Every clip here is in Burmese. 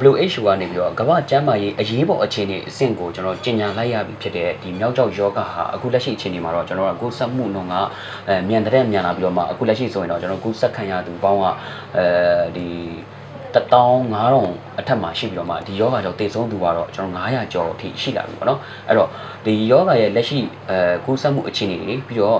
WHO ကနေပြီးတော့ကမ္ဘာ့ကျန်းမာရေးအရေးပေါ်အခြေအနေအဆင့်ကိုကျွန်တော်ကြီးညာလိုက်ရပြီဖြစ်တဲ့ဒီမြောက်ကျောက်ယောဂဟာအခုလက်ရှိအခြေအနေမှာတော့ကျွန်တော်ကကိုယ်ဆက်မှုနှုန်းကအဲမြန်တဲ့မြန်လာပြီးတော့မှအခုလက်ရှိဆိုရင်တော့ကျွန်တော်ကိုယ်ဆက်ခံရသူပေါင်းကအဲဒီ 15000အထက်မှာရှိပြီးတော့မှဒီယောဂကြောင့်တည်ဆုံးသူကတော့ကျွန်တော်900ကျော်အထိရှိလာပြီပေါ့နော်အဲ့တော့ဒီယောဂရဲ့လက်ရှိအဲကူးစက်မှုအခြေအနေတွေပြီးတော့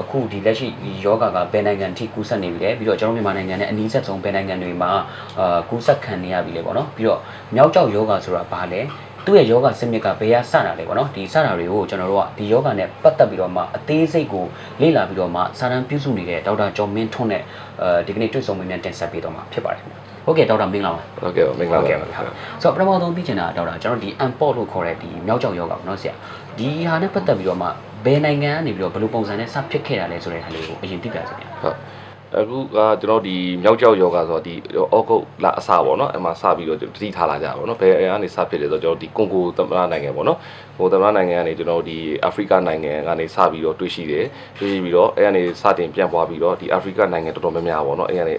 အခုဒီလက်ရှိယောဂကဘယ်နိုင်ငံထိကူးစက်နေပြီလဲပြီးတော့ကျွန်တော်မြန်မာနိုင်ငံနဲ့အနီးစပ်ဆုံးဘယ်နိုင်ငံတွေမှာအာကူးစက်ခံနေရပြီလဲပေါ့နော်ပြီးတော့မြောက်ကျောက်ယောဂဆိုတာဘာလဲသူ့ရဲ့ယောဂစနစ်ကဘယ်ကစတာလဲပေါ့နော်ဒီစတာတွေကိုကျွန်တော်တို့ကဒီယောဂနဲ့ပတ်သက်ပြီးတော့မှအသေးစိတ်ကိုလေ့လာပြီးတော့မှစာတမ်းပြုစုနေတဲ့ဒေါက်တာကျော်မင်းထွန်းနဲ့အဲဒီကနေ့တွေ့ဆုံမေးမြန်းတင်ဆက်ပေးတော့မှာဖြစ်ပါတယ်ခင်ဗျာ ဟုတ်ကဲ့ဒေါက်တာမင်္ဂလာပါဟုတ်ကဲ့ပါမင်္ဂလာပါဟုတ်ကဲ့ပါဆိုတော့ပထမဆုံးသိချင်တာဒေါက်တာကျွန်တော်ဒီ unport လို့ခေါ်တဲ့ဒီမြောက်ကျောက်ယောဂပေါ့နော်ဆရာဒီဟာနဲ့ပတ်သက်ပြီးတော့မှဘယ်နိုင်ငံကနေပြီးတော့ဘယ်လိုပုံစံနဲ့စဖြစ်ခဲ့တာလဲဆိုတဲ့ဟာလေးကိုအရင်သိပြစေဗျာဟုတ် အခုကကျွန်တော်ဒီမြောက်ကျောက်ယောဂဆိုတော့ဒီအော့ဂုတ်လာအစာပေါ့နော်အဲ့မှာစပြီးတော့တတိထားလာကြပါပေါ့နော်ဘယ်အနေစဖြစ်လဲဆိုတော့ကျွန်တော်ဒီကွန်ဂိုသမ္မတနိုင်ငံပေါ့နော်ဟိုသမ္မတနိုင်ငံကနေကျွန်တော်ဒီအာဖရိကနိုင်ငံကနေစပြီးတော့တွေ့ရှိတယ်တွေ့ရှိပြီးတော့အဲ့ကနေစတင်ပြန်ပွားပြီးတော့ဒီအာဖရိကနိုင်ငံတော်တော်များများပေါ့နော်အဲ့ကနေ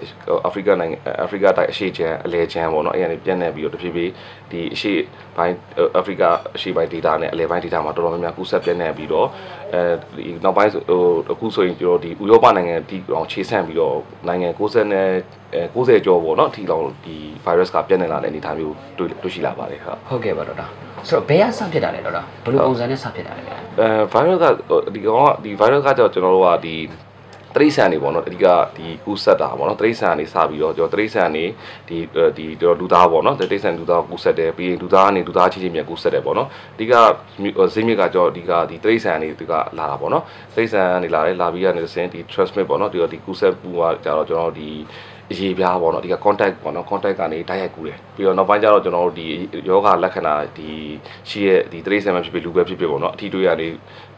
အာဖရိကနိုင်ငံအာဖရိကတိုက်အရှေ့ချမ်းအလဲချမ်းပေါ့နော်အဲ့ကနေပြန်နေပြီးတော့တဖြည်းဖြည်းဒီအရှေ့ပိုင်းအာဖရိကအရှေ့ပိုင်းဒေသနဲ့အလဲပိုင်းဒေသမှာတော်တော်များများကူးစက်ပြန်နေပြီးတော့အဲဒီနောက်ပိုင်းဟိုအခုဆိုရင်ကျွန်တော်ဒီဥရောပနိုင်ငံဒီအောင်ခြေဆန့်ပြီးတော့နိုင်ငံ60နဲ့90ကျော်ပေါ့နော်အထီလောက်ဒီ virus ကပြန့်နေလာတဲ့အနေအထားမျိုးတွေ့တွေ့ရှိလာပါတယ်ဟုတ်ဟုတ်ကဲ့ပါဒေါက်တာဆိုတော့ဘယ်ကစဖြစ်တာလဲဒေါက်တာဘယ်လိုပုံစံနဲ့စဖြစ်တာလဲဗျာအဲ virus ကဒီကောင်ကဒီ virus ကကြောင့်ကျွန်တော်တို့ကဒီ တရိษံနေပေါ့နော်အဓိကဒီကူးဆက်တာပေါ့နော်တရိษံနေစပြီးတော့ကျွန်တော်တရိษံနေဒီဒီကျွန်တော်လူသားပေါ့နော်တရိษံလူသားကူးဆက်တယ်ပြီးရင်လူသားကနေလူသားချင်းချင်းမြန်ကူးဆက်တယ်ပေါ့နော်အဓိကဇိမြစ်ကကြောင့်အဓိကဒီတရိษံနေဒီကလာတာပေါ့နော်တရိษံနေလာတယ်လာပြီးကနေစင်ဒီ transmit ပေါ့နော်ဒီဒီကူးဆက်ပူကကြတော့ကျွန်တော်ဒီအရေးပြားပေါ့နော်ဒီက contact ပေါ့နော် contact ကနေတိုက်ရိုက်ကူတယ်ပြီးတော့နောက်ပိုင်းကျတော့ကျွန်တော်တို့ဒီယောဂလက္ခဏာဒီရှိရဲ့ဒီတရိษံမှာဖြစ်ဖြစ်လူပဲဖြစ်ဖြစ်ပေါ့နော်အထီးတွေကနေ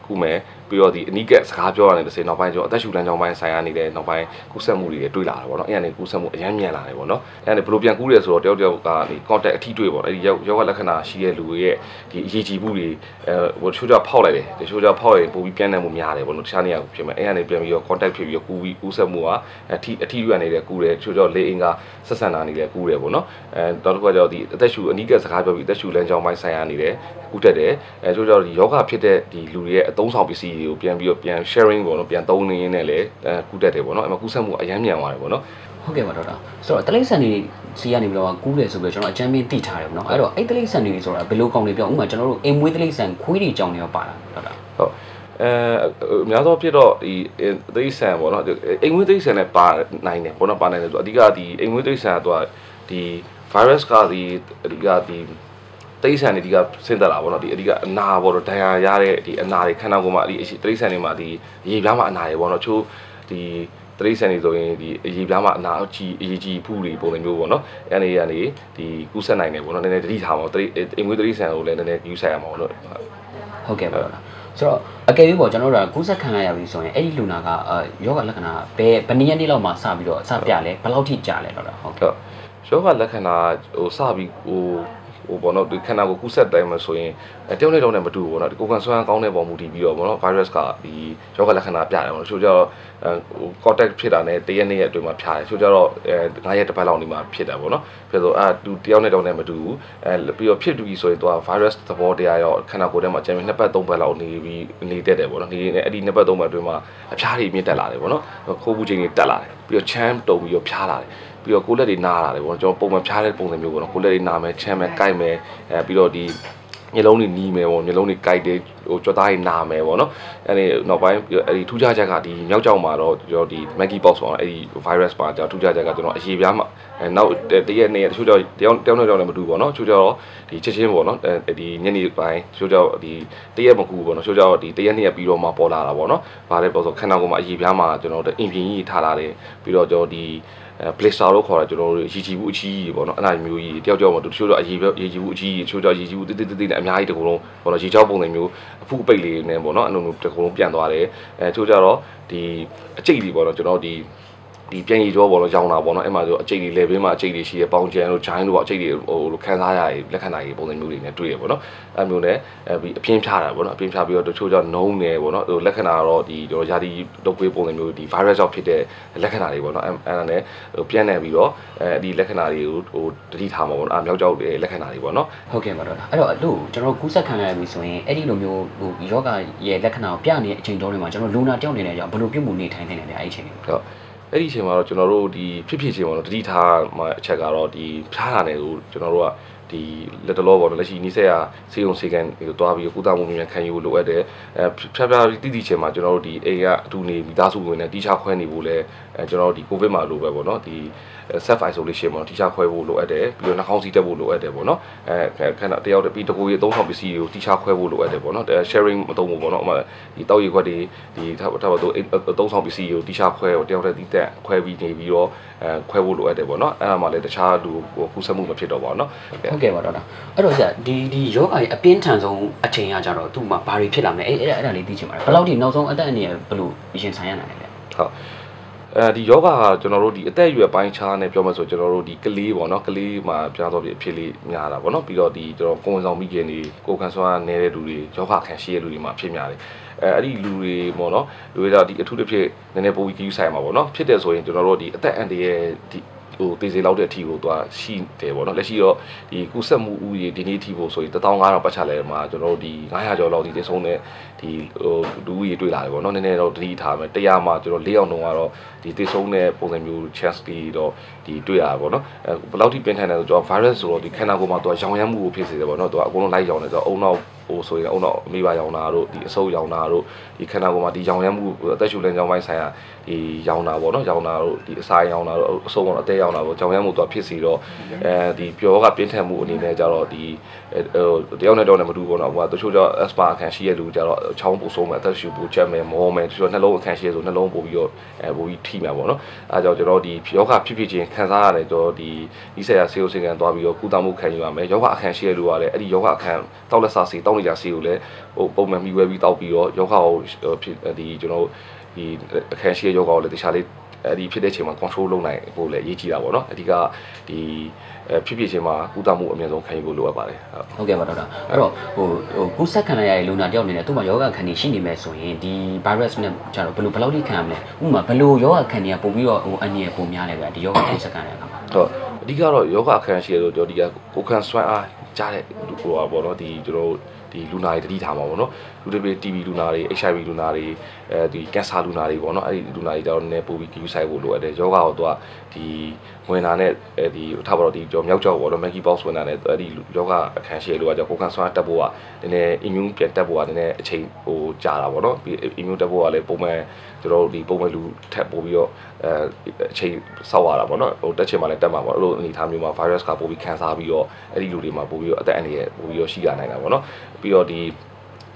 ကူမယ် ပြီးတော့ဒီအနီးကစကားပြောရတဲ့တစ်စင်နောက်ပိုင်းကျတော့အသက်ရှူလမ်းကြောင်းပိုင်းဆိုင်ရနေတဲ့နောက်ပိုင်းကူးဆက်မှုတွေတွေ့လာတယ်ပေါ့နော်အဲ့ဒါနေကူးဆက်မှုအများမြန်လာတယ်ပေါ့နော်အဲ့ဒါနေဘယ်လိုပြန်ကူးရဲဆိုတော့တယောက်တယောက်ကဒီ contact အထီးတွေ့ပေါ့အဲ့ဒီယောဂလက္ခဏာရှိတဲ့လူရဲ့ဒီအရေးကြီးမှုတွေအဲဟိုချိုးချဖောက်လိုက်တယ်တချို့ချဖောက်ရင်ပိုပြီးပြန်နေမှုများတယ်ပေါ့နော်တခြားနေရာဖြစ်မယ်အဲ့ဒါနေပြန်ပြီးတော့ contact ဖြစ်ပြီးတော့ကူးပြီးကူးဆက်မှုကအထီးအထီးရနေတဲ့ကူးတယ်တချို့ချလေအင်ကဆက်ဆံတာနေတယ်ကူးတယ်ပေါ့နော်အဲတော့တစ်ခါကျတော့ဒီအသက်ရှူအနီးကစကားပြောပြီးအသက်ရှူလမ်းကြောင်းပိုင်းဆိုင်ရနေတယ်ကူးတက်တယ်အဲချို့ချတော့ဒီယောဂဖြစ်တဲ့ဒီလူတွေရဲ့အသုံးဆောင်ပစ္စည်းတွေကိုပြန်ပြီးတော့ပြန် sharing ပေါ့နော်ပြန်သုံးနေရင်းနဲ့လည်းအဲကူးတက်တယ်ပေါ့နော်အဲ့မှာကူးဆက်မှုအရမ်းမြန်သွားတယ်ပေါ့နော်ဟုတ်ကဲ့ပါဒေါက်တာဆိုတော့တလိမ့်ဆန်တွေစီကနေပြီးတော့ကူးတယ်ဆိုပြီးတော့ကျွန်တော်အကြမ်းမြင်သိထားတယ်ပေါ့နော်အဲ့တော့အဲ့တလိမ့်ဆန်တွေဆိုတာဘယ်လိုကောင်းလဲပြောဥပမာကျွန်တော်တို့အိမ်မွေးတလိမ့်ဆန်ခွေးတွေကြောင်တွေရောပါတာဒေါက်တာဟုတ်အဲအများသောဖြစ်တော့ဒီသိဆန်ပေါ့နော်အိမ်ဝင်းသိဆန်နဲ့ပါနိုင်တယ်ပေါ့နော်ပါနိုင်တယ်ဆိုအဓိကဒီအိမ်ဝင်းသိဆန်ကတော့ဒီ virus ကဒီအဓိကဒီ တိရစ္ဆာန်တွေဒီကဆင်းသက်လာပေါ့နော်ဒီအဓိကအနာပေါ့တော့ဒဏ်ရာရတဲ့ဒီအနာတွေခန္ဓာကိုယ်မှာဒီတိရစ္ဆာန်တွေမှာဒီရေပြားမှာအနာတွေပေါ့နော်ချို့ဒီတရိษံတွေဆိုရင်ဒီအရေးပြားမှာအနာအကြီးအရေးကြီးဖူးတွေပုံစံမျိုးပေါ့နော်အဲ့ဒီကနေဒီကူးဆက်နိုင်တယ်ပေါ့နော်နည်းနည်းတတိထားပါတော့တရိအိမ်မွေးတရိษံကိုလည်းနည်းနည်းယူဆိုင်ရမှာပေါ့နော်ဟုတ်ကဲ့ပါဒေါက်တာဆိုတော့အကယ်၍ပေါ့ကျွန်တော်တို့ကကူးစက်ခံရပြီဆိုရင်အဲ့ဒီလူနာကအာယောဂလက္ခဏာဘယ်ဘယ်နည်းနေ့လောက်မှစပြီးတော့စပြလဲဘယ်လောက်ထိကြာလဲဒေါက်တာဟုတ်ကဲ့ဟုတ်ယောဂလက္ခဏာဟိုစပြီးဟို ဟိုပေါ့နော်ဒီခန္ဓာကိုယ်ကူးဆက်တိုင်းမှာဆိုရင်တယောက်နဲ့တော့နဲ့မတူဘူးပေါ့နော်ဒီကိုယ်ကန်ဆွမ်းကောင်းတဲ့ပုံမူတည်ပြီးတော့ပေါ့နော် virus ကဒီယောဂလက္ခဏာပြတယ်ပေါ့နော်ချို့ကျတော့ဟို contact ဖြစ်တာနဲ့တရက်နှစ်ရက်အတွင်းမှာဖြားတယ်ချို့ကျတော့အဲ9ရက်တစ်ပတ်လောက်နေမှာဖြစ်တယ်ပေါ့နော်ဖြစ်ဆိုအဲသူတယောက်နဲ့တော့နဲ့မတူဘူးအဲပြီးတော့ဖြစ်တူပြီဆိုရင်သူက virus သဘောတရားရောခန္ဓာကိုယ်ထဲမှာကျန်ပြီးနှစ်ပတ်သုံးပတ်လောက်နေပြီးနေတတ်တယ်ပေါ့နော်ဒီအဲ့ဒီနှစ်ပတ်သုံးပတ်အတွင်းမှာအဖျားတွေမြင့်တက်လာတယ်ပေါ့နော်ခိုးဘူးချင်းတွေတက်လာတယ်ပြီးတော့ချမ်းတုံပြီးတော့ဖြားလာတယ် ပြီးတော့ကိုလက်တွေနားလာတယ်ပေါ့နော်ကျွန်တော်ပုံမှန်ဖြားတဲ့ပုံစံမျိုးပေါ့နော်ကိုလက်တွေနားမယ်ချမ်းမယ်ကိုက်မယ်အဲပြီးတော့ဒီမျိုးလုံးတွေနီးမယ်ပေါ့မျိုးလုံးတွေကိုက်တယ်ဟိုကြွသားတွေနာမယ်ပေါ့နော်အဲ့ဒီနောက်ပိုင်းအဲ့ဒီထူးခြားချက်ကဒီမြောက်ကြောင်မှာတော့ကျွန်တော်ဒီ Maggie Box ပေါ့အဲ့ဒီ virus ပါကြောင့်ထူးခြားချက်ကကျွန်တော်အရေးပြားမှာအဲနောက်တရက်နေ့တချို့ကြောင့်တယောက်တယောက်နဲ့တယောက်နဲ့မတူပေါ့နော်တချို့ကြောင့်ဒီချက်ချင်းပေါ့နော်အဲဒီညနေပိုင်းတချို့ကြောင့်ဒီတရက်မကူပေါ့နော်တချို့ကြောင့်ဒီတရက်နေ့ပြီးတော့မှပေါ်လာတာပေါ့နော်ဗါလဲပေါ့ဆိုခန္ဓာကိုယ်မှာအရေးပြားမှာကျွန်တော်တို့အင်ပြင်ကြီးထားလာတယ်ပြီးတော့ကျွန်တော်ဒီ အဲ blister လို့ခေါ်တာကျွန်တော်တို့ရည်ကြည်မှုအကြီးကြီးပေါ့နော်အဲ့ဒါမျိုးကြီးတယောက်တယောက်မှာတချို့တော့အရေးရည်ကြည်မှုအကြီးကြီးတချို့တော့ရည်ကြည်မှုတိတိတိတိနဲ့အများကြီးတကူလုံးပေါ့နော်ရေချောက်ပုံစံမျိုးအဖုအပိတ်လေးနဲ့ပေါ့နော်အဲ့လိုမျိုးတကူလုံးပြန်သွားတယ်အဲတချို့ကြတော့ဒီအကျိတ်လေးပေါ့နော်ကျွန်တော်ဒီ ဒီပြန်ရည်ကြောပေါ့နော်ရောင်းတာပေါ့နော်အဲ့မှာဆိုအကျိတ်တွေ level မှာအကျိတ်တွေရှိရပေါင်းကျန်တို့ giant တို့ပေါ့အကျိတ်တွေဟိုလိုခန်းစားရည်လက္ခဏာကြီးပုံစံမျိုးတွေနဲ့တွေ့ရပေါ့နော်အဲ့မျိုးနဲ့အဲပြီးအပြင်းဖြားတာပေါ့နော်အပြင်းဖြားပြီးတော့တချို့ကြောင့်နှုံးနေပေါ့နော်ဟိုလက္ခဏာတော့ဒီတော့ယာတီတုပ်ကွေးပုံစံမျိုးဒီ virus ကြောင့်ဖြစ်တဲ့လက္ခဏာတွေပေါ့နော်အဲ့အဲ့ဒါနဲ့ဟိုပြန့်နေပြီးတော့အဲဒီလက္ခဏာတွေကိုဟိုတတိထားမှာပေါ့နော်အမြောက်ကြောက်တဲ့လက္ခဏာတွေပေါ့နော်ဟုတ်ကဲ့ပါတော့အဲ့တော့အဲ့လိုကျွန်တော်ကူးစက်ခံရပြီဆိုရင်အဲ့ဒီလိုမျိုးဟိုယောဂရဲ့လက္ခဏာကိုပြနေတဲ့အချိန်တုန်းတွေမှာကျွန်တော်လူနာတယောက်အနေနဲ့ကြောင့်ဘယ်လိုပြုမှုနေထိုင်နေလဲဗျအဲ့ဒီအချိန်တွေဟုတ် အဲ့ဒီအချိန်မှာတော့ကျွန်တော်တို့ဒီဖြစ်ဖြစ်ချင်းပေါ့နော်တတိထားမှာအချက်ကတော့ဒီဖျားတာနဲ့ကိုကျွန်တော်တို့ကဒီလက်တလောပေါ့နော်လက်ရှိနီးစက်ရစေုံစေကန်ဒီတွားပြီးကုသမှုမြန်ခံယူလိုအပ်တယ်အဲဖျားဖျားတိတိချင်းမှာကျွန်တော်တို့ဒီအိမ်ကအတူနေမိသားစုဝင်နဲ့တီးခြားခွဲနေဖို့လဲအဲကျွန်တော်တို့ဒီကိုဗစ်မှာလိုပဲပေါ့နော်ဒီ self isolation ပေါ့တီးခြားခွဲဖို့လိုအပ်တယ်ပြီးတော့နှာခေါင်းစည်းတက်ဖို့လိုအပ်တယ်ပေါ့နော်အဲခဏတယောက်တည်းပြီးတကူရေ3000ပစ္စည်းတွေကိုတီးခြားခွဲဖို့လိုအပ်တယ်ပေါ့နော် sharing မသုံးဘူးပေါ့နော်ဥပမာဒီတောက်ရီခွက်တွေဒီထားထားပါတော့3000ပစ္စည်းတွေကိုတီးခြားခွဲတယောက်တည်းတီးတက်ခွဲပြီးနေပြီးတော့အဲခွဲဖို့လိုအပ်တယ်ပေါ့နော်အဲ့ဒါမှလည်းတခြားလူကူးစက်မှုမဖြစ်တော့ပါဘူးနော်ဟုတ်ကဲ့ပါတော့အဲ့တော့ကြာဒီဒီယောဂရဲ့အပြင်းထန်ဆုံးအချိန်ကကြတော့သူ့မှာဘာတွေဖြစ်လာမလဲအဲ့အဲ့အဲ့ဒါလေးသိချင်ပါတယ်ဘယ်လောက်ထိနောက်ဆုံးအသက်အနည်းဘယ်လိုရင်ဆိုင်ရနိုင်လဲဗျဟုတ် အဲဒီယောဂကကျွန်တော်တို့ဒီအသက်အရွယ်ပိုင်းခြားနဲ့ပြောမှဆိုကျွန်တော်တို့ဒီကလေးပေါ့နော်ကလေးမှာပြားတော့ပြအဖြစ်လေးများတာပေါ့နော်ပြီးတော့ဒီကျွန်တော်ကိုယ်ဝန်ဆောင်မိခင်တွေကိုခံစွမ်းနေတဲ့လူတွေယောဂခံရှိတဲ့လူတွေမှာဖြစ်များတယ်အဲအဲ့ဒီလူတွေပေါ့နော်လူတွေတော့ဒီအထူးတစ်ဖြစ်နည်းနည်းပိုပြီးကြီးဆိုင်မှာပေါ့နော်ဖြစ်တယ်ဆိုရင်ကျွန်တော်တို့ဒီအသက်အန္တရာယ်ဒီ ဟိုတေးစေလောက်တဲ့အထီကိုသူကရှိတယ်ပေါ့နော်လက်ရှိတော့ဒီကုဆက်မှုဥယျာဉ်ဒီနေ့အထီကိုဆိုရင်15000ပတ်ချလဲမှာကျွန်တော်တို့ဒီ900ကျော်လောက်ဒီတဆုံးတဲ့ဒီဟိုလူဥယျာဉ်တွေ့လာတယ်ပေါ့နော်နည်းနည်းတော့တတိထားမယ်တရားမှာကျွန်တော်၄အောင်တုန်းကတော့ဒီတဆုံးတဲ့ပုံစံမျိုး chance တွေတော့ဒီတွေ့ရတာပေါ့နော်အဲဘယ်လောက်ထိပြင်းထန်တယ်ဆိုတော့ virus ဆိုတော့ဒီခန္ဓာကိုယ်မှာသူကရောင်ရမ်းမှုကိုဖြစ်စေတယ်ပေါ့နော်သူကအကုန်လုံးလိုက်ရောင်တယ်ဆိုတော့အုံနောက်ဟိုဆိုရင်အုံတော့အမိပါရောင်တာတို့ဒီအဆုပ်ရောင်တာတို့ဒီခန္ဓာကိုယ်မှာဒီရောင်ရမ်းမှုအသက်ရှူလမ်းကြောင်းပိုင်းဆိုင်ရာ ဒီရောင်တာပေါ့နော်ရောင်တာတို့ဒီအစာရောင်တာတို့အဆုပ်ပေါ်အသက်ရောင်တာပေါ့ရောင်ရမ်းမှုတော့ဖြစ်စီတော့အဲဒီပျော်ကပြင်းထန်မှုအနေနဲ့ကြတော့ဒီဟိုတယောက်နဲ့တယောက်နဲ့မတူဘူးပေါ့နော်ဟိုတချို့ကျတော့ aspa အခန်းရှိတဲ့လူကြတော့ချောင်းပူဆုံးမယ်အသက်ရှူပူချက်မယ်မောမယ်တချို့နှလုံးအခန်းရှိဆိုနှလုံးပို့ပြီးတော့အဲပို့ပြီးထိမှာပေါ့နော်အဲကြောင့်ကျွန်တော်ဒီယောဂဖြစ်ဖြစ်ချင်းခံစားရတယ်တော့ဒီဒီဆက်ရဆေးရုံဆေးကန်သွားပြီးတော့ကုသမှုခံယူရမယ်ယောဂအခန်းရှိတဲ့လူကလည်းအဲ့ဒီယောဂအခန်းတောက်လက်စားစီတောက်နေကြစီကိုလည်းဟိုပုံမှန်မိဝဲပြီးတောက်ပြီးတော့ယောဂကိုဖြစ်ဒီကျွန်တော် ဒီအခန်းရှိတဲ့ယောဂကိုလည်းတခြားလေးအဲ့ဒီဖြစ်တဲ့အချိန်မှာ control လုပ်နိုင်ဖို့လည်းအရေးကြီးတာပေါ့နော်အဓိကဒီအဲဖြစ်ဖြစ်ချင်းမှာကုသမှုအမြဲဆုံးခံယူဖို့လိုအပ်ပါတယ်ဟုတ်ဟုတ်ကဲ့ပါတော့အဲ့တော့ဟိုဟိုကူးစက်ခံရတဲ့လူနာတယောက်အနေနဲ့သူ့မှာယောဂခံနေရှိနေမယ်ဆိုရင်ဒီ virus နဲ့ကျတော့ဘယ်လိုဘယ်လောက်ထိခံရမလဲဥပမာဘယ်လိုယောဂခံနေရပို့ပြီးတော့ဟိုအနည်းပုံများလဲဗျဒီယောဂကူးစက်ခံရတဲ့အခါမှာဟုတ်အဓိကတော့ယောဂအခန်းရှိရလို့ကျွန်တော်ဒီကကိုခံဆွမ်းအားကြားတဲ့ဟိုပါပေါ့နော်ဒီကျွန်တော် ဒီလူနာတွေတတိထားမှာပေါ့နော်လူတွေ TB လူနာတွေ HIV လူနာတွေအဲဒီကင်ဆာလူနာတွေပေါ့နော်အဲ့ဒီလူနာတွေကျတော့နည်းနည်းပိုပြီးကြီးဆိုင်ဖို့လိုအပ်တယ်ယောဂကိုသူကဒီဝင်လာနဲ့အဲဒီထားပါတော့ဒီကျွန်တော်မြောက်ကျောက်ပေါ့နော် Maggie Box ဝင်လာနဲ့အဲ့ဒီယောဂအခန်းရှိရလို့ကကြောင့်ကိုခံဆွမ်းတက်ဖို့ကနည်းနည်း immune ပြန်တက်ဖို့ကနည်းနည်းအချိန်ဟိုကြာတာပေါ့နော်ပြီး immune တက်ဖို့ကလည်းပုံမှန်ကျွန်တော်ဒီပုံမှန်လူထက်ပိုပြီးတော့ အဲအချိန်စောက်ရတာပေါ့နော်ဟိုတက်ချင်မှလည်းတက်မှာပေါ့အဲ့လိုအနေအထားမျိုးမှာ virus ကပိုပြီးခံစားပြီးတော့အဲ့ဒီလူတွေမှာပိုပြီးတော့အသက်အန္တရာယ်ပိုပြီးတော့ရှိရနိုင်တာပေါ့နော်ပြီးတော့ဒီ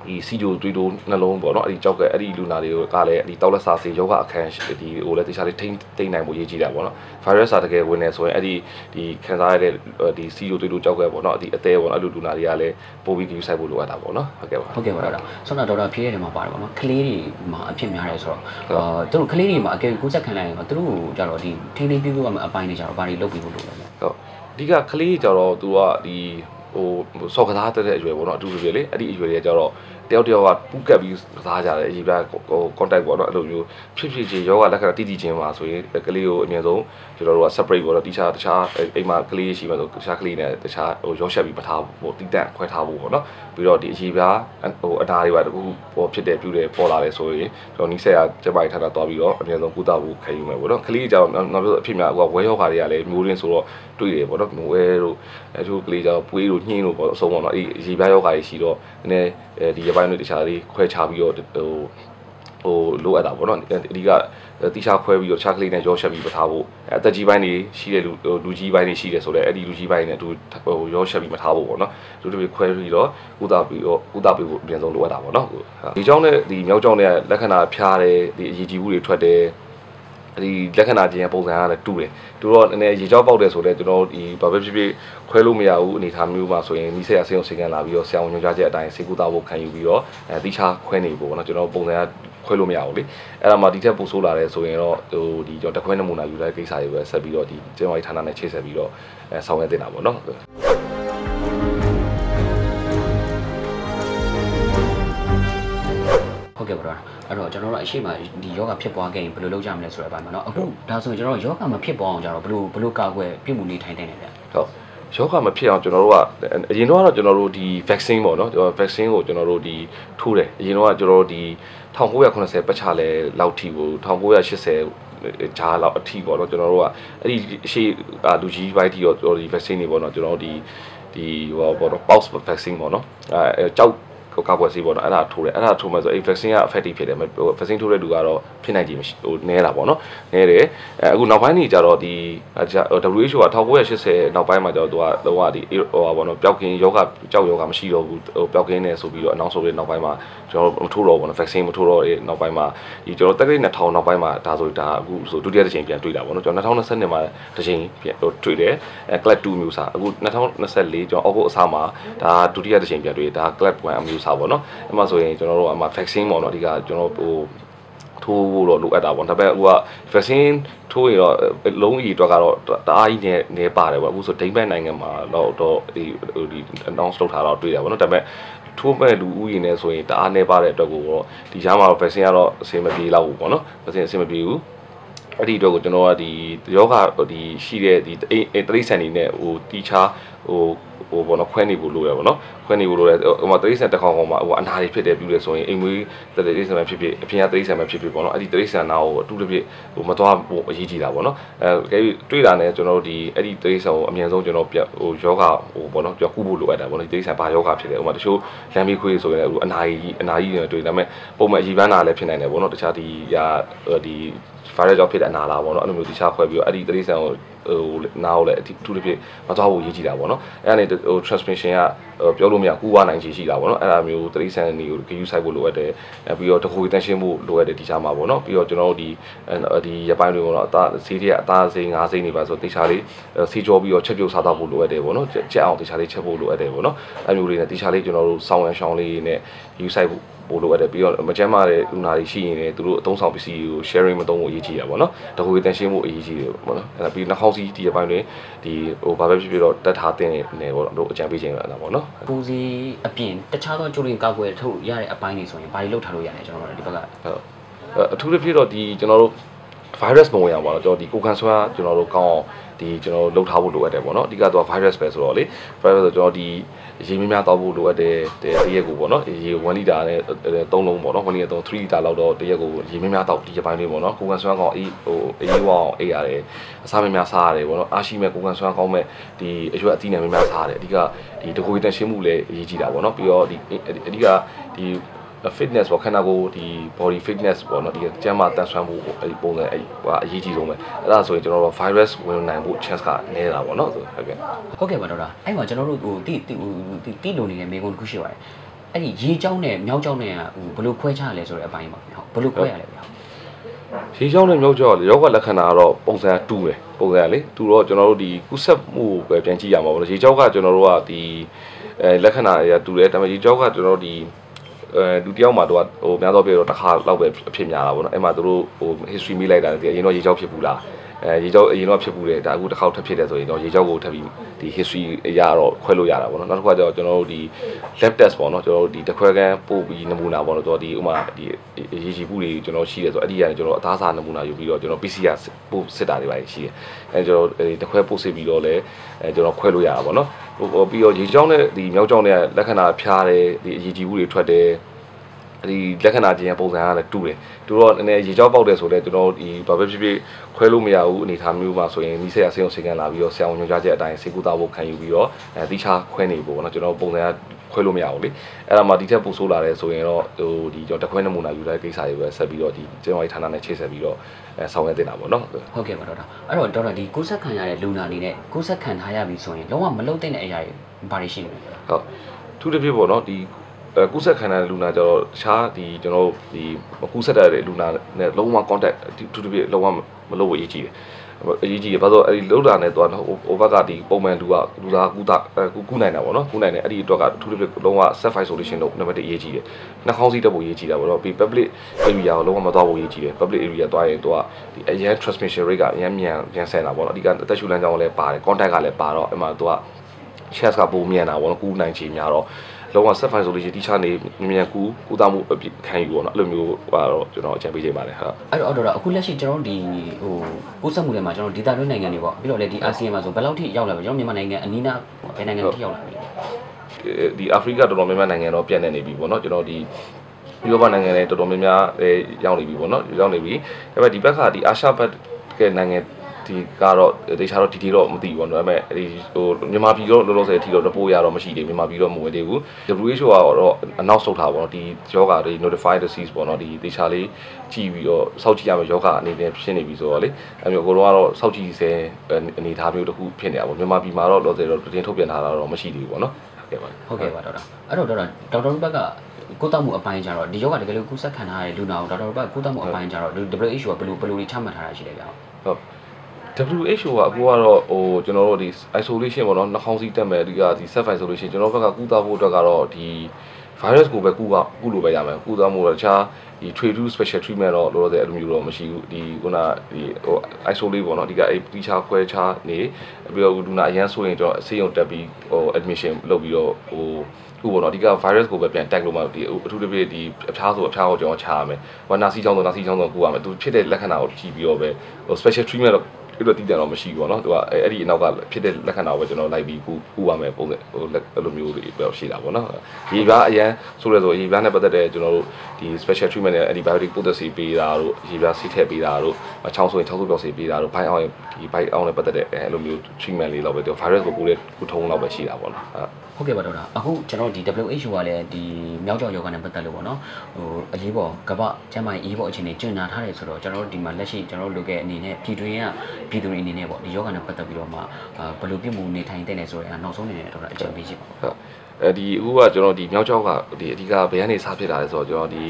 ဒီစီဂျိုတွေးတိုးနှလုံးပေါ့နော်အဲ့ဒီကြောက်ကအဲ့ဒီလူနာတွေကလည်းဒီတောက်လက်စာစီယောဂအခန်းဒီဟိုလည်းတခြားလေးထိမ့်သိမ့်နိုင်ဖို့ရေးကြည့်တာပေါ့နော် virus စာတကယ်ဝင်နေဆိုရင်အဲ့ဒီဒီခံစားရတဲ့ဒီစီဂျိုတွေးတိုးကြောက်ကပေါ့နော်ဒီအသေးပေါ့နော်အဲ့လိုလူနာတွေကလည်းပိုပြီးကြီးဆိုင်ဖို့လိုအပ်တာပေါ့နော်ဟုတ်ကဲ့ပါဟုတ်ကဲ့ပါတော့ဆောင်းတာဒေါက်တာဖြေးတဲ့နေရာမှာပါတယ်ပေါ့နော်ကလေးတွေမှာအဖြစ်များတယ်ဆိုတော့အာသူတို့ကလေးတွေမှာအကယ်ကူးစက်ခံလိုက်ရင်သူတို့ကြတော့ဒီထိန်းသိမ်းပြုဖို့အပိုင်းတွေကြတော့ဘာတွေလုပ်ပြီးဖို့လုပ်လဲဟုတ်အဓိကကလေးကြတော့သူကဒီဟိုစော်ကစားတဲ့အရွယ်ပေါ့နော်အတူတူပဲလေအဲ့ဒီအရွယ်တွေကကြတော့ တယောက်တယောက်ကပူးကပ်ပြီးကစားကြတယ်အကြီးပြဟို contact ပေါ့နော်အဲ့လိုမျိုးဖြစ်ဖြစ်ချင်းယောဂလက္ခဏာတိတိချင်းပါဆိုရင်ကလေးကိုအမြဲဆုံးကျွန်တော်တို့က separate ပေါ့နော်တခြားတခြားအိမ်မှာကလေးရှိမှဆိုတခြားကလေးနဲ့တခြားဟိုရောရှက်ပြီးမထားဘူးဟိုတိတန့်ခွဲထားဖို့ပေါ့နော်ပြီးတော့ဒီအကြီးပြဟိုအနာတွေပါတခုဟိုဖြစ်တယ်ပြုတယ်ပေါ်လာတယ်ဆိုရင်ကျွန်တော်နီးစက်ရကျပိုက်ထားတာတွားပြီးတော့အမြဲဆုံးကုသဖို့ခံယူမယ်ပေါ့နော်ကလေးကြောင့်နောက်ပြီးအဖြစ်များဟိုဝဲယောဂါတွေကလည်းမျိုးရင်းဆိုတော့တွေ့တယ်ပေါ့နော်မျိုးဝဲတို့အဲသူကလေးကြောင့်ပွေးတို့ညှင်းတို့ပေါ့အဆုံးပေါ့နော်အေးရေပြားယောဂါတွေရှိတော့နည်းနည်းအဲဒီရပိုင်းတွေတခြားလေးခွဲခြားပြီးတော့ဟိုဟိုလိုအပ်တာပေါ့နော်အဓိကတိချာခွဲပြီးတော့ချာကလေးနဲ့ရောရှက်ပြီးပထားဖို့အသက်ကြီးပိုင်းတွေရှိတယ်လူလူကြီးပိုင်းတွေရှိတယ်ဆိုတော့အဲ့ဒီလူကြီးပိုင်းတွေနဲ့အတူဟိုရောရှက်ပြီးပထားဖို့ပေါ့နော်လူတွေခွဲပြီးတော့ကုသပြီးတော့ကုသပြီးဖို့အပြင်ဆုံးလိုအပ်တာပေါ့နော်ဒီကြောင့်နဲ့ဒီမြောက်ကြောင့်နဲ့လက္ခဏာဖျားတယ်ဒီအရေးကြီးမှုတွေထွက်တယ် ဒီလက္ခဏာချင်းရဲ့ပုံစံကလည်းတူတယ်တူတော့နည်းနည်းရေကြောပေါက်တယ်ဆိုတော့ကျွန်တော်ဒီဘာပဲဖြစ်ဖြစ်ခွဲလို့မရဘူးအနေထားမျိုးပါဆိုရင်နီးစက်ရဆေးရုံဆေးကန်လာပြီးတော့ဆရာဝန်ညွှန်ကြားချက်အတိုင်းဆေးကုသဖို့ခံယူပြီးတော့အဲတိချာခွဲနေဖို့ပေါ့နော်ကျွန်တော်ပုံစံကခွဲလို့မရဘူးလေအဲ့ဒါမှဒီထက်ပိုဆိုးလာတယ်ဆိုရင်တော့ဟိုဒီကျွန်တော်တခွဲနမူနာယူတဲ့ကိစ္စတွေပဲဆက်ပြီးတော့ဒီကျန်းမာရေးဌာနနဲ့ချိတ်ဆက်ပြီးတော့အဲဆောင်ရွက်တင်တာပေါ့နော် တော့အဲ့တော့ကျွန်တော်တို့အရှိမဒီယောဂဖြစ်ပွားခဲ့ရင်ဘယ်လိုလုပ်ကြမလဲဆိုတဲ့အပိုင်းမှာเนาะအခုဒါဆိုရင်ကျွန်တော်တို့ယောဂမဖြစ်ပွားအောင်ကြတော့ဘယ်လိုဘယ်လိုကာကွယ်ပြုမှုနေထိုင်တဲ့နေလဲဗျ ဟုတ်ယောဂမဖြစ်အောင်ကျွန်တော်တို့ကအရင်တော့ကတော့ကျွန်တော်တို့ဒီ vaccine ပေါ့နော်ကျွန်တော် vaccine ကိုကျွန်တော်တို့ဒီထိုးတယ်အရင်တော့ကကျွန်တော်တို့ဒီ1980ပတ်ချလဲလောက်ထိကို1980ဂျာလောက်အထိပေါ့နော်ကျွန်တော်တို့ကအဲ့ဒီအရှိလူကြီးပိုင်းထိရောကျွန်တော်ဒီ vaccine တွေပေါ့နော်ကျွန်တော်တို့ဒီဒီဟောပေါ့နော် pulse vaccine ပေါ့နော်အဲကြောက် ကိုကောက်ွယ်စီးပေါ့နော်အဲ့ဒါထိုးတယ်အဲ့ဒါထိုးမယ်ဆိုအဲ့ vaccine က effective ဖြစ်တယ်ဟို vaccine ထိုးတဲ့လူကတော့ဖြစ်နိုင်ခြင်းမရှိဟိုနည်းတာပေါ့နော်နည်းတယ်အဲအခုနောက်ပိုင်းနေကြတော့ဒီ WHO က1980နောက်ပိုင်းမှာကျတော့သူကတော့ဒီဟိုပါပေါ့နော်ပျောက်ကင်းယောဂကြောက်ယောဂမရှိတော့ဘူးဟိုပျောက်ကင်းနေဆိုပြီးတော့ announce လုပ်တဲ့နောက်ပိုင်းမှာကျွန်တော်မထိုးတော့ဘူးနော် vaccine မထိုးတော့တဲ့နောက်ပိုင်းမှာဒီကျွန်တော်တက္ကသိုလ်2000နောက်ပိုင်းမှာဒါဆိုဒါအခုဆိုဒုတိယတစ်ချိန်ပြန်တွေ့တာပေါ့နော်ကျွန်တော်2020မှာတစ်ချိန်ပြန်တွေ့တယ်အဲ class 2မျိုးစာအခု2024ကျွန်တော်အောက်ကိုအစားမှာဒါဒုတိယတစ်ချိန်ပြန်တွေ့ဒါ class 1အမျိုးစာပေါ့နော်အဲ့မှာဆိုရင်ကျွန်တော်တို့အမှ vaccine ပေါ့နော်ဒီကကျွန်တော်ဟိုထိုးဖို့တော့လိုအပ်တာပေါ့ဒါပေမဲ့ဟိုက vaccine ထိုးရင်တော့လုံးကြီးအတွက်ကတော့တအားကြီးနေနေပါတယ်ပေါ့အခုဆိုဒိန်းဘက်နိုင်ငံမှာတော့တော့ဒီဟိုဒီ announce လုပ်ထားတော့တွေ့တာပေါ့နော်ဒါပေမဲ့ထိုးမဲ့လူဦးရေနဲ့ဆိုရင်တအားနေပါတဲ့အတွက်ကိုတော့ဒီကြားမှာတော့ vaccine ကတော့အဆင်မပြေတော့ဘူးပေါ့နော် vaccine အဆင်မပြေဘူးအဲ့ဒီအတွက်ကိုကျွန်တော်ကဒီယောဂဒီရှိတဲ့ဒီတရိษံနေနဲ့ဟိုတီချာဟို ဟိုဘောနော်ခွဲနေဖို့လိုရပါတော့ခွဲနေဖို့လိုတယ်ဟိုမှာတရိษံတစ်ခေါက်ခေါက်မှာဟိုအနာတွေဖြစ်တယ်ပြုတယ်ဆိုရင်အိမ်မွေးတရိษံပဲဖြစ်ဖြစ်အပြင်ကတရိษံပဲဖြစ်ဖြစ်ပေါ့နော်အဲ့ဒီတရိษံနာကိုအတူတပြည့်ဟိုမသွားဟိုအရေးကြီးတာပေါ့နော်အဲကဲတွေ့တာနဲ့ကျွန်တော်တို့ဒီအဲ့ဒီတရိษံကိုအမြန်ဆုံးကျွန်တော်ပြဟိုယောဂဟိုပေါ့နော်ပြောကူဖို့လိုအပ်တာပေါ့နော်ဒီတရိษံဘာယောဂဖြစ်တယ်ဟိုမှာတချို့လမ်းမေးခွေးဆိုရင်ဟိုအနာကြီးအနာကြီးတွေတွေ့ဒါပေမဲ့ပုံမှန်အကြီးပန်းနာလည်းဖြစ်နိုင်တယ်ပေါ့နော်တခြားဒီရာဒီ virus ကြောင့်ဖြစ်တဲ့အနာလာပေါ့နော်အဲ့လိုမျိုးတခြားခွဲပြီးတော့အဲ့ဒီတရိษံကိုဟိုနားကိုလည်းအထူးတစ်ဖြစ်မသွားဖို့ရည်ကြည်တာပေါ့နော်အဲ့ဒါနေ ဟို transmission ကပြောလို့မရကူးဝနိုင်ချေရှိတာပေါ့နော်အဲ့ဒါမျိုးတရိษံနေကိုဂယူဆိုင်ဖို့လိုအပ်တယ်ပြီးတော့တခုတန်ရှင်းဖို့လိုအပ်တယ်ဒီချာမှာပေါ့နော်ပြီးတော့ကျွန်တော်တို့ဒီဒီရပိုင်းတွေပေါ့နော်အသားဈေးတွေအသားဈေးငါးဈေးနေပါဆိုတေချာလေးစီကြောပြီးတော့ချက်ပြုတ်စားတော့ဖို့လိုအပ်တယ်ပေါ့နော်ချက်အောင်တေချာလေးချက်ဖို့လိုအပ်တယ်ပေါ့နော်အဲ့မျိုးလေးနဲ့တေချာလေးကျွန်တော်တို့စောင်းရန်ရှောင်းလေးနဲ့ယူဆိုင်ဖို့ ပို့လို့ရတယ်ပြီးတော့မကျမ်းမာတဲ့လူနာတွေရှိရင်လည်းသူတို့အသုံးဆောင်ပစ္စည်းကို sharing မသုံးဖို့အရေးကြီးတာပေါ့နော်တခုတန်ရှင်းဖို့အရေးကြီးတယ်ပေါ့နော်အဲ့ဒါပြီးနှာခေါင်းစည်းဒီအပိုင်းတွင်ဒီဟိုဘာပဲဖြစ်ဖြစ်တော့တတ်ထားတဲ့နေပေါ့တို့အကြံပေးခြင်းရတာပေါ့နော်ပူစီအပြင်တခြားသောကျိုးရင်ကာကွယ်ထုတ်ရတဲ့အပိုင်းတွေဆိုရင်ဘာတွေလုပ်ထားလို့ရလဲကျွန်တော်တို့ဒီဘက်ကဟုတ်အထူးသဖြင့်တော့ဒီကျွန်တော်တို့ virus မဝင်အောင်ပါတော့ကျွန်တော်ဒီကိုကန်ဆွမ်းကျွန်တော်တို့ကောင်းအောင်ဒီကျွန်တော်လှုပ်ထားဖို့လိုအပ်တယ်ပေါ့နော်အဓိကတော့ virus ပဲဆိုတော့လေ virus ဆိုကျွန်တော်ဒီ ရေမြများတောက်ဖို့လိုအပ်တယ်တရက်ကိုပေါ့နော်ရေ1လီတာနဲ့3လုံးပေါ့နော်1လီတာ3 3လီတာလောက်တော့တရက်ကိုရေမြများတောက်ဒီရပိုင်းလေးပေါ့နော်ကိုကန်ဆွမ်းကောင်းအေးဟိုအေးဝအောင်အေးရတယ်အစားမြများစားရတယ်ပေါ့နော်အားရှိမဲ့ကိုကန်ဆွမ်းကောင်းမဲ့ဒီအရွက်အသီးနဲ့မြများစားရတယ်အဓိကဒီတကူတန်ရှင်းမှုလည်းအရေးကြီးတာပေါ့နော်ပြီးတော့ဒီအဓိကဒီ fitness ပေါ့ခန္ဓာကိုယ်ဒီ body fitness ပေါ့နော်ဒီကျန်းမာတန်ဆွမ်းမှုအဲ့ဒီပုံစံအဲ့ဟာအရေးကြီးဆုံးပဲအဲ့ဒါဆိုရင်ကျွန်တော်တို့ virus ဝင်နိုင်ဖို့ chance ကနည်းတာပေါ့နော်ဆိုဟုတ်ကဲ့ဟုတ်ကဲ့ပါတော့ဒါအဲ့မှာကျွန်တော်တို့ဟိုတိတိဟိုတိတိလိုနေတဲ့မေကွန်တစ်ခုရှိပါတယ်အဲ့ဒီရေချောင်းနဲ့မြောက်ချောင်းနဲ့ဟိုဘယ်လိုခွဲခြားရလဲဆိုတဲ့အပိုင်းပါခင်ဗျဟုတ်ဘယ်လိုခွဲရလဲဗျဟုတ်ရေချောင်းနဲ့မြောက်ကျော်ယောဂလက္ခဏာကတော့ပုံစံတူတယ်ပုံစံလေတူတော့ကျွန်တော်တို့ဒီကုဆက်မှုကိုပဲပြန်ကြည့်ရမှာပေါ့လေရေချောင်းကကျွန်တော်တို့ကဒီအဲလက္ခဏာတွေကတူတယ်ဒါပေမဲ့ရေချောင်းကကျွန်တော်တို့ဒီ အဲလူတယောက်မှာတော့ဟိုများသောပြတော့တစ်ခါလောက်ပဲအဖြစ်များတာပေါ့နော်အဲ့မှာသူတို့ဟို history မိလိုက်တာတည်းအရင်တော့ရေချောင်းဖြစ်ဘူးလား အဲရေချောင်းအရင်တော့ဖြစ်ဘူးတယ်ဒါအခုတစ်ခေါက်ထပ်ဖြစ်တယ်ဆိုရင်တော့ရေချောင်းကိုထပ်ပြီးဒီ history အရတော့ခွဲလို့ရတာပေါ့နော်နောက်တစ်ခါကျတော့ကျွန်တော်တို့ဒီ lab test ပေါ့နော်ကျွန်တော်တို့ဒီတခွဲကန်းပို့ပြီးနမူနာပေါ့နော်ကျွန်တော်ဒီဥမာဒီရေချီမှုတွေကျွန်တော်ရှိတယ်ဆိုတော့အဲ့ဒီကနေကျွန်တော်အသားစားနမူနာယူပြီးတော့ကျွန်တော် PCR ပို့စစ်တာတွေပါရှိတယ်အဲကျွန်တော်တခွဲပို့စစ်ပြီးတော့လည်းအဲကျွန်တော်ခွဲလို့ရတာပေါ့နော်ဟိုပြီးတော့ရေချောင်းနဲ့ဒီမြောက်ချောင်းနဲ့လက္ခဏာဖျားတယ်ဒီအရေးကြီးမှုတွေထွက်တယ် ဒီလက္ခဏာချင်းရဲ့ပုံစံကလည်းတူတယ်တူတော့နည်းနည်းရေကြောပေါက်တယ်ဆိုတော့ကျွန်တော်ဒီဘာပဲဖြစ်ဖြစ်ခွဲလို့မရဘူးအနေထားမျိုးမှာဆိုရင်နီးစက်ရဆေးရုံဆေးကန်လာပြီးတော့ဆရာဝန်ညွှန်ကြားချက်အတိုင်းဆေးကုသဖို့ခံယူပြီးတော့အဲတိချာခွဲနေဖို့ပေါ့နော်ကျွန်တော်ပုံစံကခွဲလို့မရဘူးလေအဲ့ဒါမှဒီထက်ပိုဆိုးလာတယ်ဆိုရင်တော့ဟိုဒီကျွန်တော်တခွဲနမူနာယူတဲ့ကိစ္စတွေပဲဆက်ပြီးတော့ဒီကျန်းမာရေးဌာနနဲ့ချိတ်ဆက်ပြီးတော့အဲဆောင်ရွက်တင်တာပေါ့နော်ဟုတ်ကဲ့ပါတော့ဒါအဲ့တော့ဒေါက်တာဒီကိုဆက်ခံရတဲ့လူနာအနေနဲ့ကိုဆက်ခံထားရပြီဆိုရင်လုံးဝမလုံတဲ့အရာတွေဘာတွေရှိနေလဲဟုတ်သူတစ်ဖြစ်ပေါ့နော်ဒီအဲ ကူးဆက်ခံတဲ့လူနာကျတော့တခြားဒီကျွန်တော်တို့ဒီမကူးဆက်တဲ့လူနာနဲ့လုံးဝ contact တူတူပြလုံးဝမလုပ်ဖို့အရေးကြီးတယ်အရေးကြီးတယ်ဘာလို့အဲ့ဒီလောက်တာနဲ့တော့ဟိုဘက်ကဒီပုံမှန်လူကလူသားကူတာကူကူနိုင်တာပေါ့နော်ကူနိုင်တယ်အဲ့ဒီအတွက်ကထူးထူးပြလုံးဝ set file solution လို့နံပါတ်1အရေးကြီးတယ်နှာခေါင်းစည်းတက်ဖို့အရေးကြီးတာပေါ့နော်ပြီး public area ကိုလုံးဝမသွားဖို့အရေးကြီးတယ် public area သွားရင်တော့ဒီအရန် transmission rate ကအရန်မြန်မြန်ဆန်တာပေါ့နော်အဓိကအသက်ရှူလမ်းကြောင်းလည်းပါတယ် contact ကလည်းပါတော့အဲ့မှာတော့ chess ကပုံမြန်တာပေါ့နော်ကူနိုင်ချေများတော့ လုံးဝ set file solution တိချနေမြန်ကူကူတာမှုအပြခံယူပေါ့နော်အဲ့လိုမျိုးဟာတော့ကျွန်တော်အကြံပေးချင်ပါတယ်ဟုတ်အဲ့တော့အော်တော့အခုလက်ရှိကျွန်တော်တို့ဒီဟိုပို့ဆက်မှုတွေမှာကျွန်တော်ဒေတာတွင်းနိုင်ငံတွေပေါ့ပြီးတော့လည်းဒီအာဆီယံမှာဆိုဘယ်လောက်ထိရောက်လာပြီကျွန်တော်မြန်မာနိုင်ငံအနီးနားဘယ်နိုင်ငံထိရောက်လာပြီလဲဒီအာဖရိကတော်တော်များများနိုင်ငံတော့ပြန့်နေနေပြီပေါ့နော်ကျွန်တော်ဒီဥရောပနိုင်ငံတွေတော်တော်များများအဲရောက်နေပြီပေါ့နော်ရောက်နေပြီဒါပေမဲ့ဒီဘက်ကဒီအာရှဘက်ကနိုင်ငံ ဒီကတော့တေချာတော့ဒီဒီတော့မသိဘူးပေါ့နော်ဒါပေမဲ့ဒီဟိုမြန်မာပြည်တော့လောလောဆယ်အထိတော့ report ရတော့မရှိသေးဘူးမြန်မာပြည်တော့မဝင်သေးဘူး WHO ကတော့ announce လုပ်ထားပါတော့ဒီယောဂါတွေ notified disease ပေါ့နော်ဒီတေချာလေးကြည့်ပြီးတော့စောင့်ကြည့်ရမယ်ယောဂါအနေနဲ့ဖြစ်နေပြီဆိုတော့လေအဲမျိုးအကုန်လုံးကတော့စောင့်ကြည့်စေအနေထားမျိုးတစ်ခုဖြစ်နေတာပေါ့မြန်မာပြည်မှာတော့လောလောဆယ်တော့တင်ထုတ်ပြန်ထားတာတော့မရှိသေးဘူးပေါ့နော်ဟုတ်ကဲ့ပါဟုတ်ကဲ့ပါဒေါက်တာအဲ့တော့ဒေါက်တာဒေါက်တာတို့ဘက်ကကိုတောက်မှုအပိုင်းကြတော့ဒီယောဂတကယ်လို့ကူးစက်ခံထားရတဲ့လူနာကိုဒေါက်တာတို့ဘက်ကကိုတောက်မှုအပိုင်းကြတော့ WHO ကဘယ်လိုဘယ်လိုချမှတ်ထားတာရှိလဲဗျာဟုတ် WHO ကအခုကတော့ဟိုကျွန်တော်တို့ဒီ isolation ပေါ့နော်နှာခေါင်းစည်းတက်မယ်ဒီကဒီ self isolation ကျွန်တော်ဘက်ကကုသဖို့အတွက်ကတော့ဒီ virus ကိုပဲကုကကုလို့ပဲရမယ်ကုသမှုတော့တခြားဒီ trade to special treatment တော့လောလောဆယ်အဲ့လိုမျိုးတော့မရှိဘူးဒီခုနဒီဟို isolate ပေါ့နော်အဓိကအဲ့တီချာခွဲချာနေပြီးတော့လူနာအရန်ဆိုရင်ကျွန်တော်အစိမ်းုံတက်ပြီးဟို admission လုပ်ပြီးတော့ဟိုခုပေါ့နော်အဓိက virus ကိုပဲပြန် tag လို့မှဒီအထူးသဖြင့်ဒီအဖျားဆိုအဖျားကိုကျွန်တော်ချရမယ်။ဟိုနာစီချောင်းဆိုနာစီချောင်းဆိုကုရမယ်။သူဖြစ်တဲ့လက္ခဏာကိုကြည့်ပြီးတော့ပဲဟို special treatment တော့ အဲ့လိုတည်တယ်တော့မရှိဘူးပေါ့နော်သူကအဲ့ဒီအနောက်ကဖြစ်တဲ့လက္ခဏာကိုပဲကျွန်တော်လိုက်ပြီးခုခုရမယ်ပုံစံဟိုအဲ့လိုမျိုးတွေပဲရှိတာပေါ့နော်ရေပြားအရန်ဆိုရဲဆိုရေပြားနဲ့ပတ်သက်တဲ့ကျွန်တော်တို့ဒီ special treatment နဲ့ antibiotic potency ပေးတာတို့ရေပြားစီးထည့်ပေးတာတို့ချောင်းဆိုရင်ချောင်းဆိုးပြောက်စီပေးတာတို့ဘိုင်းအောင်ဒီဘိုင်းအောင်နဲ့ပတ်သက်တဲ့အဲ့လိုမျိုး treatment လေးတော့ပဲသူ virus ကိုကိုယ်လေးခုထုံးတော့ပဲရှိတာပေါ့နော် ဟုတ်ဟုတ်ကဲ့ပါဒေါက်တာအခုကျွန်တော်ဒီ WHO ကလည်းဒီမြောက်ကျောက်ယောဂနဲ့ပတ်သက်လို့ပေါ့နော်ဟိုအရေးပေါ်ကမ္ဘာကျန်းမာရေးအရေးပေါ်အခြေအနေကျင့်ညာထားတယ်ဆိုတော့ကျွန်တော်တို့ဒီမှာလက်ရှိကျွန်တော်တို့လုပ်ခဲ့အနေနဲ့ပြည်တွင်းကပြည်သူတွေအနေနဲ့ပေါ့ဒီယောဂနဲ့ပတ်သက်ပြီးတော့မှအာဘယ်လိုပြမှုနေထိုင်တဲ့လဲဆိုတော့နောက်ဆုံးအနေနဲ့ဒေါက်တာအကြံပေးချင်ပါဘူးဟုတ် အဲဒီအခုကကျွန်တော်ဒီမြောက်ကျောက်ကဒီအဓိကဘယ်ကနေစဖြစ်လာလဲဆိုတော့ကျွန်တော်ဒီ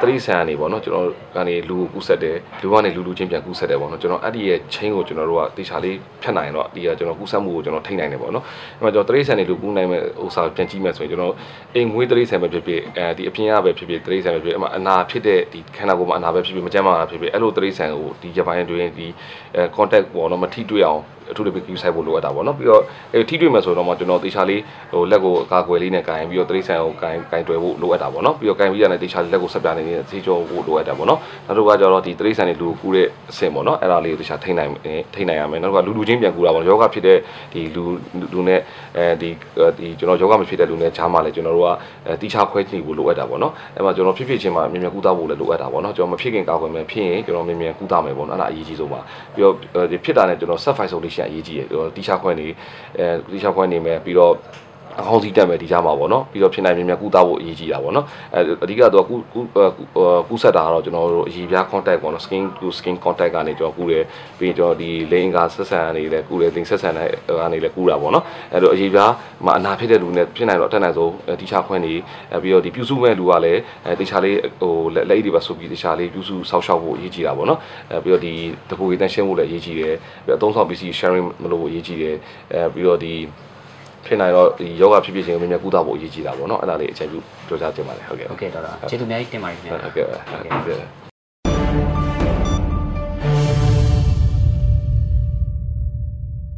တရိษံကနေပေါ့နော်ကျွန်တော်ကနေလူကိုကူးဆက်တယ်လူကနေလူလူချင်းပြန်ကူးဆက်တယ်ပေါ့နော်ကျွန်တော်အဲ့ဒီရဲ့ chain ကိုကျွန်တော်တို့ကတေချာလေးဖြတ်နိုင်တော့ဒီကကျွန်တော်ကူးဆက်မှုကိုကျွန်တော်ထိန်းနိုင်တယ်ပေါ့နော်အဲ့မှာကျွန်တော်တရိษံနေလူကူးနိုင်မဲ့ဥစ္စာပြန်ကြည့်မယ်ဆိုရင်ကျွန်တော်အိမ်ငွေးတရိษံပဲဖြစ်ဖြစ်အဲဒီအပြင်ကပဲဖြစ်ဖြစ်တရိษံပဲဖြစ်ဖြစ်အမအနာဖြစ်တဲ့ဒီခန္ဓာကိုယ်မှာအနာပဲဖြစ်ဖြစ်မကြမ်းမာတာဖြစ်ဖြစ်အဲ့လိုတရိษံကိုဒီဂျပန်တွင်ဒီအဲ contact ပေါ့နော်မထိတွေ့အောင် အထူးသဖြင့် queue site ဖို့လိုအပ်တာပေါ့နော်ပြီးတော့အဲထိတွေ့မယ်ဆိုတော့မှကျွန်တော်တေချာလေးဟိုလက်ကိုအကာအကွယ်လေးနဲ့ကင်ပြီးတော့တရိษံကိုကင်ကင်တွယ်ဖို့လိုအပ်တာပေါ့နော်ပြီးတော့ကင်ပြီးရတဲ့တေချာလက်ကိုဆက်ပြနေနေတဲ့ဈေးကြောဖို့လိုအပ်တာပေါ့နော်နောက်တစ်ခါကျတော့ဒီတရိษံတွေလူကူးတဲ့အဆင့်ပေါ့နော်အဲ့ဒါလေးကိုတေချာထိနိုင်ထိနိုင်ရမယ်နောက်တစ်ခါလူလူချင်းပြန်ကူတာပေါ့ယောဂဖြစ်တဲ့ဒီလူလူနဲ့အဲဒီဒီကျွန်တော်ယောဂမဖြစ်တဲ့လူနဲ့ဂျားမှလည်းကျွန်တော်တို့ကအဲတိချခွဲကြည့်ဖို့လိုအပ်တာပေါ့နော်အဲ့မှာကျွန်တော်ဖြစ်ဖြစ်ချင်းမှာမြန်မြန်ကူတာဖို့လည်းလိုအပ်တာပေါ့နော်ကျွန်တော်မဖြစ်ခင်ကာကွယ်မယ်ဖြစ်ရင်ကျွန်တော်မြန်မြန်ကူတာမယ်ပေါ့နော်အဲ့ဒါအရေးကြီးဆုံးပါပြီးတော့ဒီဖြစ်တာနဲ့ကျွန်တော် set file solution အရေးကြီးတယ်တီချခွဲနေအဲတီချခွဲနေမယ်ပြီးတော့ အဟောင်းစီတက်မယ်ဒီကြမှာပေါ့နော်ပြီးတော့ဖြစ်နိုင်မြန်မြန်ကူတာဖို့အရေးကြီးတာပေါ့နော်အဲအဓိကတော့ကူကူကူဆက်တာကတော့ကျွန်တော်တို့အရေးပြား contact ပေါ့နော် skin to skin contact ကနေကျွန်တော်ကူတယ်ပြီးရင်ကျွန်တော်ဒီ lane ကဆက်ဆံနေလဲကူတယ်သင်ဆက်ဆံတဲ့ကနေလဲကူတာပေါ့နော်အဲတော့အရေးပြားမှာအနာဖြစ်တဲ့လူနဲ့ဖြစ်နိုင်တော့အတက်နိုင်ဆုံးတီချခွဲနေအဲပြီးတော့ဒီပြုစုမဲ့လူကလည်းအဲတီချလေးဟိုလက်အိတ်တွေပါဆိုပြီးတီချလေးပြုစုဆောက်ရှောက်ဖို့အရေးကြီးတာပေါ့နော်အဲပြီးတော့ဒီတကူရေးတန်းရှင်းဖို့လည်းအရေးကြီးတယ်ပြီးတော့အသုံးဆောင်ပစ္စည်း sharing မလုပ်ဖို့အရေးကြီးတယ်အဲပြီးတော့ဒီ ဖြစ်နိုင်တော့ဒီယောဂဖြစ်ဖြစ်ချင်းကိုမြင်မြကုသဖို့အရေးကြီးတာပေါ့နော်အဲ့ဒါလေးအချိန်ပြုပြောကြားတင်ပါတယ်ဟုတ်ကဲ့ဟုတ်ကဲ့ဒေါက်တာကျေးဇူးအများကြီးတင်ပါတယ်ခင်ဗျာဟုတ်ကဲ့ဟုတ်ကဲ့